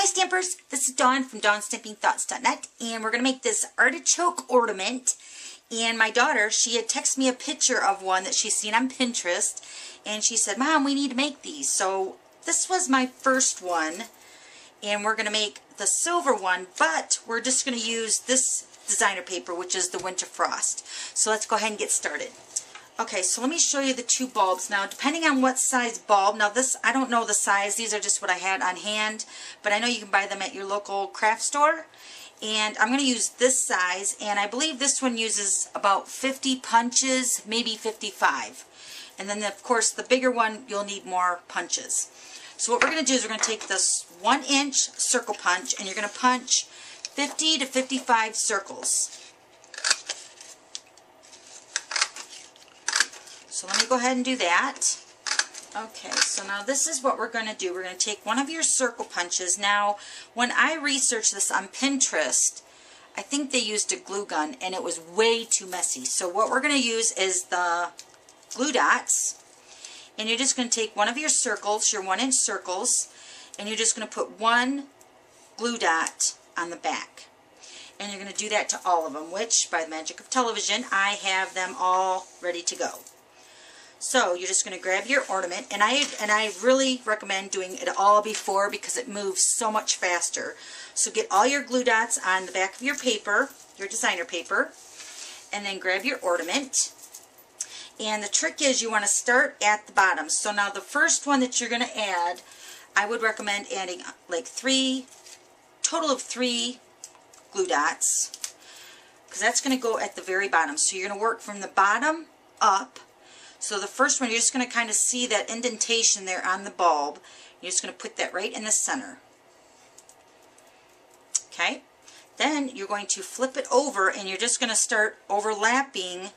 Hi Stampers, this is Dawn from DawnsStampingThoughts.net and we're going to make this artichoke ornament and my daughter, she had texted me a picture of one that she's seen on Pinterest and she said, Mom, we need to make these. So this was my first one and we're going to make the silver one but we're just going to use this designer paper which is the Winter Frost. So let's go ahead and get started. Okay, so let me show you the two bulbs. Now, depending on what size bulb, now this, I don't know the size, these are just what I had on hand, but I know you can buy them at your local craft store. And I'm going to use this size, and I believe this one uses about 50 punches, maybe 55. And then, of course, the bigger one, you'll need more punches. So what we're going to do is we're going to take this one inch circle punch, and you're going to punch 50 to 55 circles. So let me go ahead and do that. Okay, so now this is what we're going to do. We're going to take one of your circle punches. Now, when I researched this on Pinterest, I think they used a glue gun and it was way too messy. So what we're going to use is the glue dots. And you're just going to take one of your circles, your one inch circles, and you're just going to put one glue dot on the back. And you're going to do that to all of them, which by the magic of television, I have them all ready to go. So you're just going to grab your ornament, and I and I really recommend doing it all before because it moves so much faster. So get all your glue dots on the back of your paper, your designer paper, and then grab your ornament. And the trick is you want to start at the bottom. So now the first one that you're going to add, I would recommend adding like three, total of three glue dots, because that's going to go at the very bottom. So you're going to work from the bottom up, so the first one, you're just going to kind of see that indentation there on the bulb. You're just going to put that right in the center. Okay? Then you're going to flip it over and you're just going to start overlapping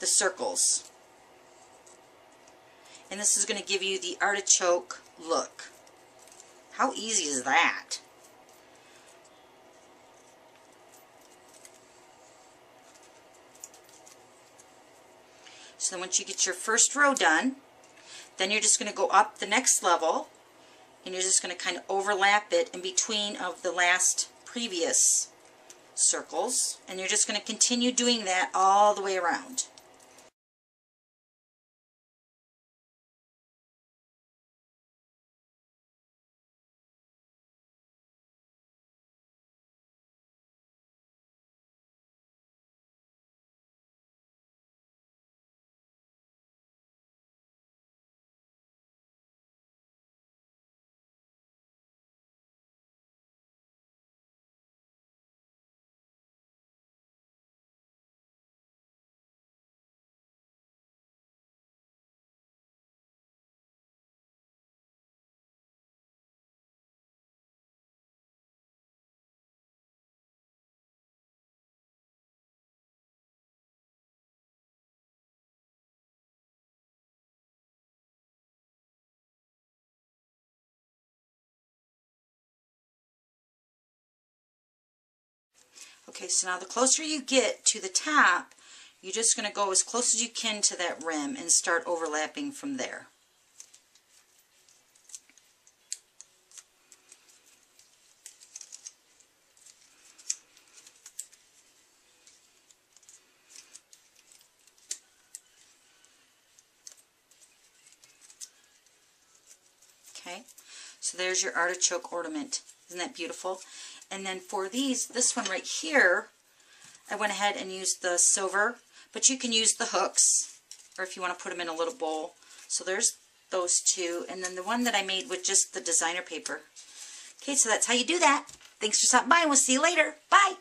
the circles. And this is going to give you the artichoke look. How easy is that? So then once you get your first row done, then you're just going to go up the next level and you're just going to kind of overlap it in between of the last previous circles and you're just going to continue doing that all the way around. Okay, so now the closer you get to the top, you're just going to go as close as you can to that rim and start overlapping from there. Okay, so there's your artichoke ornament. Isn't that beautiful? And then for these, this one right here, I went ahead and used the silver, but you can use the hooks, or if you want to put them in a little bowl. So there's those two, and then the one that I made with just the designer paper. Okay, so that's how you do that. Thanks for stopping by, and we'll see you later. Bye!